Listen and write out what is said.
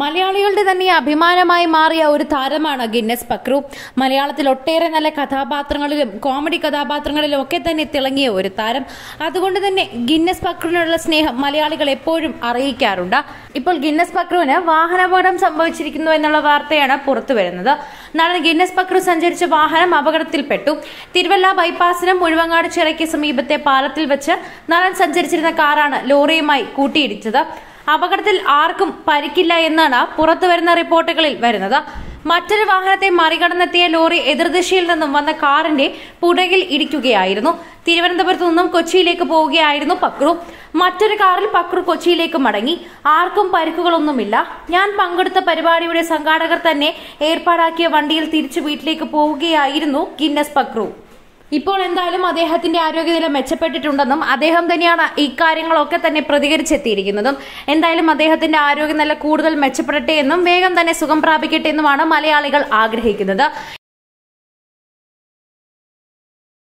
മലയാളികളുടെ തന്നെ അഭിമാനമായി മാറിയ ഒരു താരമാണ് ഗിന്നസ് പക്രു. മലയാളത്തിൽ ഒട്ടേറെ നല്ല കഥാപാത്രങ്ങളിലും കോമഡി കഥാപാത്രങ്ങളിലും ഒക്കെ തന്നെ തിളങ്ങിയ ഒരു താരം. അതുകൊണ്ട് തന്നെ ഗിന്നസ് പക്രുവിനുള്ള സ്നേഹം മലയാളികൾ എപ്പോഴും അറിയിക്കാറുണ്ട്. ഇപ്പോൾ ഗിന്നസ് പക്രുവിന് വാഹനാപകടം സംഭവിച്ചിരിക്കുന്നു എന്നുള്ള വാർത്തയാണ് പുറത്തു വരുന്നത്. നടൻ ഗിന്നസ് പക്രു സഞ്ചരിച്ച വാഹനം അപകടത്തിൽപ്പെട്ടു. തിരുവല്ല ബൈപ്പാസിനും മുഴുവങ്ങാട് ചിറയ്ക്ക് സമീപത്തെ പാലത്തിൽ വെച്ച് നടൻ സഞ്ചരിച്ചിരുന്ന കാറാണ് ലോറിയുമായി കൂട്ടിയിടിച്ചത്. അപകടത്തിൽ ആർക്കും പരിക്കില്ല എന്നാണ് പുറത്തുവരുന്ന റിപ്പോർട്ടുകളിൽ വരുന്നത്. മറ്റൊരു വാഹനത്തെ മറികടന്നെത്തിയ ലോറി എതിർദിശയിൽ നിന്നും വന്ന കാറിന്റെ പുടകിൽ ഇടിക്കുകയായിരുന്നു. തിരുവനന്തപുരത്തു നിന്നും കൊച്ചിയിലേക്ക് പോവുകയായിരുന്നു പക്രു. മറ്റൊരു കാറിൽ പക്രു കൊച്ചിയിലേക്ക് മടങ്ങി. ആർക്കും പരിക്കുകളൊന്നുമില്ല. ഞാൻ പങ്കെടുത്ത പരിപാടിയുടെ സംഘാടകർ തന്നെ ഏർപ്പാടാക്കിയ വണ്ടിയിൽ തിരിച്ചു വീട്ടിലേക്ക് പോവുകയായിരുന്നു ഗിന്നസ് പക്രു. ഇപ്പോൾ എന്തായാലും അദ്ദേഹത്തിന്റെ ആരോഗ്യനില മെച്ചപ്പെട്ടിട്ടുണ്ടെന്നും അദ്ദേഹം തന്നെയാണ് ഇക്കാര്യങ്ങളൊക്കെ തന്നെ പ്രതികരിച്ചെത്തിയിരിക്കുന്നതും. എന്തായാലും അദ്ദേഹത്തിന്റെ ആരോഗ്യനില കൂടുതൽ മെച്ചപ്പെടട്ടെ എന്നും വേഗം തന്നെ സുഖം പ്രാപിക്കട്ടെ എന്നുമാണ് മലയാളികൾ ആഗ്രഹിക്കുന്നത്.